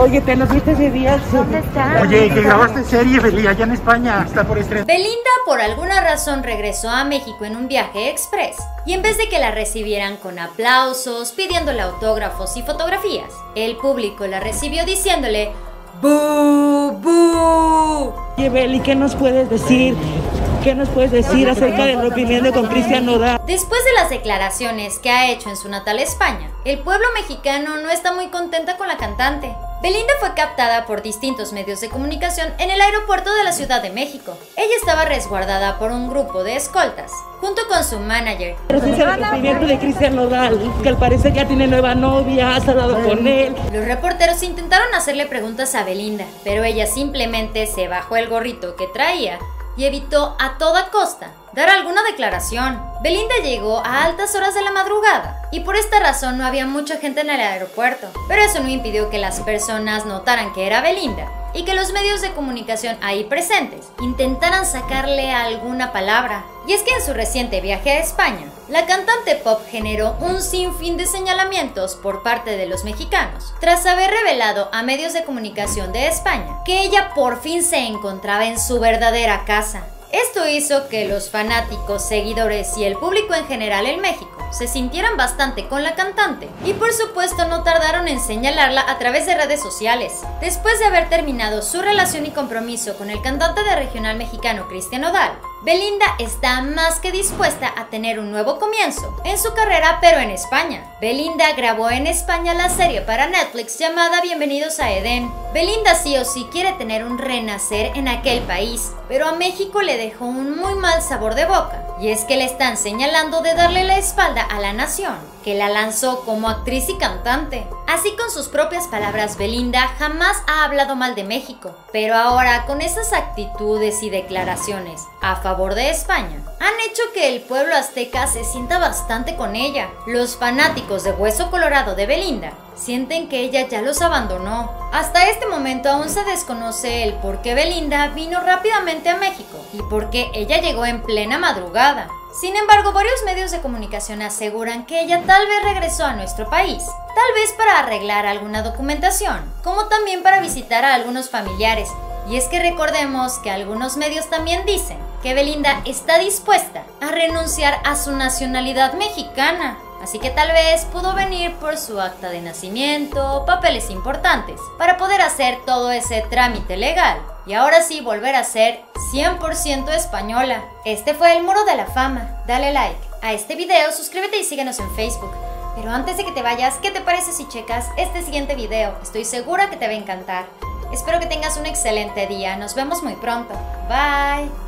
Oye, te nos viste ese día. ¿Dónde está? Oye, que grabaste serie, Beli, allá en España. Está por estreno. Belinda por alguna razón regresó a México en un viaje express y en vez de que la recibieran con aplausos, pidiéndole autógrafos y fotografías, el público la recibió diciéndole ¡Bu! ¡Bu! Oye, Beli, ¿qué nos puedes decir? ¿Qué nos puedes decir acerca de la opinión de con Cristian Nodal? Después de las declaraciones que ha hecho en su natal España, el pueblo mexicano no está muy contenta con la cantante. Belinda fue captada por distintos medios de comunicación en el aeropuerto de la Ciudad de México. Ella estaba resguardada por un grupo de escoltas, junto con su manager. Pero sí el de Cristian Nodal, que al parecer ya tiene nueva novia, has hablado con él. Los reporteros intentaron hacerle preguntas a Belinda, pero ella simplemente se bajó el gorrito que traía y evitó a toda costa dar alguna declaración. Belinda llegó a altas horas de la madrugada y por esta razón no había mucha gente en el aeropuerto, pero eso no impidió que las personas notaran que era Belinda y que los medios de comunicación ahí presentes intentaran sacarle alguna palabra. Y es que en su reciente viaje a España, la cantante pop generó un sinfín de señalamientos por parte de los mexicanos, tras haber revelado a medios de comunicación de España que ella por fin se encontraba en su verdadera casa. Esto hizo que los fanáticos, seguidores y el público en general en México se sintieran bastante con la cantante y por supuesto no tardaron en señalarla a través de redes sociales. Después de haber terminado su relación y compromiso con el cantante de regional mexicano Cristian Odal, Belinda está más que dispuesta a tener un nuevo comienzo en su carrera pero en España. Belinda grabó en España la serie para Netflix llamada Bienvenidos a Edén. Belinda sí o sí quiere tener un renacer en aquel país, pero a México le dejó un muy mal sabor de boca. Y es que le están señalando de darle la espalda a la nación, que la lanzó como actriz y cantante. Así con sus propias palabras, Belinda jamás ha hablado mal de México, pero ahora con esas actitudes y declaraciones a favor de España, han hecho que el pueblo azteca se sienta bastante con ella. Los fanáticos de Hueso Colorado de Belinda sienten que ella ya los abandonó. Hasta este momento aún se desconoce el por qué Belinda vino rápidamente a México y por qué ella llegó en plena madrugada. Sin embargo, varios medios de comunicación aseguran que ella tal vez regresó a nuestro país, tal vez para arreglar alguna documentación, como también para visitar a algunos familiares. Y es que recordemos que algunos medios también dicen que Belinda está dispuesta a renunciar a su nacionalidad mexicana. Así que tal vez pudo venir por su acta de nacimiento, papeles importantes, para poder hacer todo ese trámite legal y ahora sí volver a ser 100% española. Este fue el Muro de la Fama. Dale like a este video, suscríbete y síguenos en Facebook. Pero antes de que te vayas, ¿qué te parece si checas este siguiente video? Estoy segura que te va a encantar. Espero que tengas un excelente día. Nos vemos muy pronto. Bye.